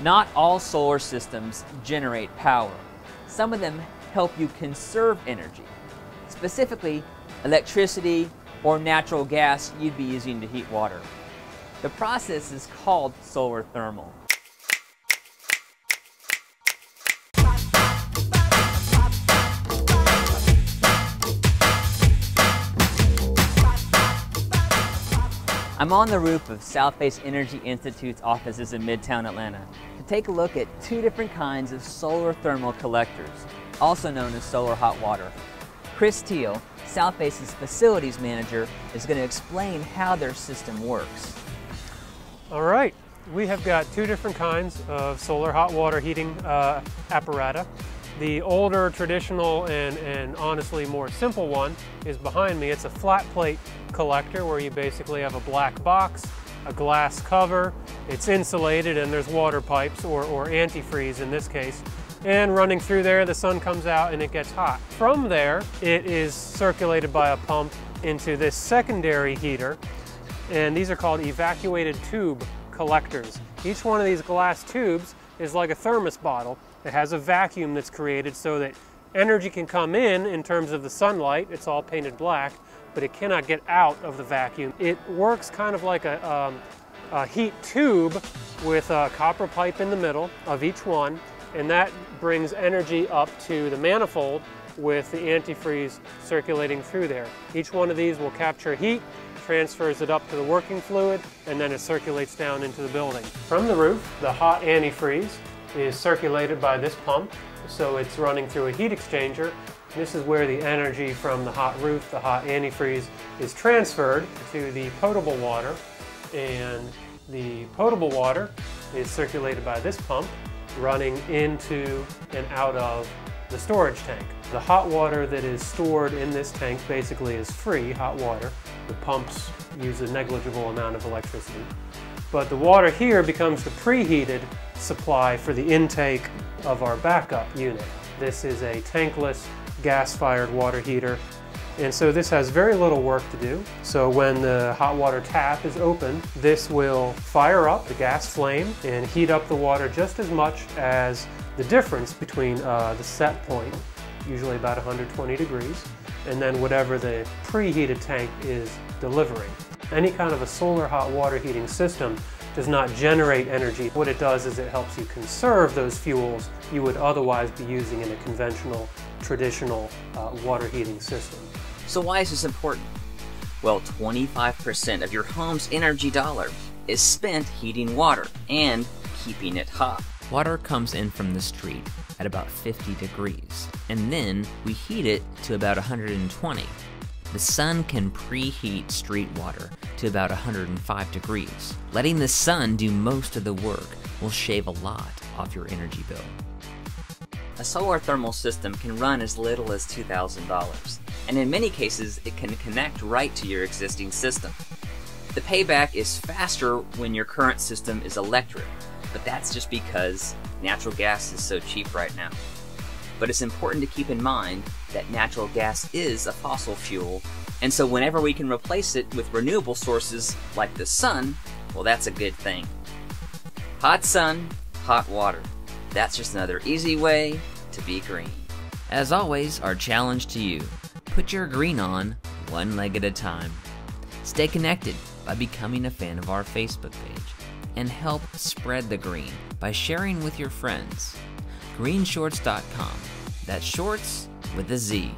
Not all solar systems generate power. Some of them help you conserve energy, specifically electricity or natural gas you'd be using to heat water. The process is called solar thermal. I'm on the roof of Southface Energy Institute's offices in Midtown Atlanta take a look at two different kinds of solar thermal collectors, also known as solar hot water. Chris Theal, Southface's facilities manager, is going to explain how their system works. All right, we have got two different kinds of solar hot water heating uh, apparatus. The older, traditional, and, and honestly more simple one is behind me. It's a flat plate collector where you basically have a black box, a glass cover, it's insulated and there's water pipes or, or antifreeze in this case. And running through there, the sun comes out and it gets hot. From there, it is circulated by a pump into this secondary heater. And these are called evacuated tube collectors. Each one of these glass tubes is like a thermos bottle. It has a vacuum that's created so that energy can come in in terms of the sunlight. It's all painted black, but it cannot get out of the vacuum. It works kind of like a, um, a heat tube with a copper pipe in the middle of each one, and that brings energy up to the manifold with the antifreeze circulating through there. Each one of these will capture heat, transfers it up to the working fluid, and then it circulates down into the building. From the roof, the hot antifreeze is circulated by this pump. So it's running through a heat exchanger. This is where the energy from the hot roof, the hot antifreeze, is transferred to the potable water. And the potable water is circulated by this pump, running into and out of the storage tank. The hot water that is stored in this tank basically is free hot water. The pumps use a negligible amount of electricity. But the water here becomes the preheated supply for the intake of our backup unit. This is a tankless gas-fired water heater and so this has very little work to do. So when the hot water tap is open, this will fire up the gas flame and heat up the water just as much as the difference between uh, the set point, usually about 120 degrees, and then whatever the preheated tank is delivering. Any kind of a solar hot water heating system does not generate energy. What it does is it helps you conserve those fuels you would otherwise be using in a conventional, traditional uh, water heating system. So why is this important? Well, 25% of your home's energy dollar is spent heating water and keeping it hot. Water comes in from the street at about 50 degrees, and then we heat it to about 120. The sun can preheat street water to about 105 degrees. Letting the sun do most of the work will shave a lot off your energy bill. A solar thermal system can run as little as $2,000, and in many cases it can connect right to your existing system. The payback is faster when your current system is electric, but that's just because natural gas is so cheap right now. But it's important to keep in mind that natural gas is a fossil fuel, and so whenever we can replace it with renewable sources like the sun, well, that's a good thing. Hot sun, hot water. That's just another easy way to be green. As always, our challenge to you put your green on one leg at a time. Stay connected by becoming a fan of our Facebook page and help spread the green by sharing with your friends. Greenshortz.com. That's shorts with a Z.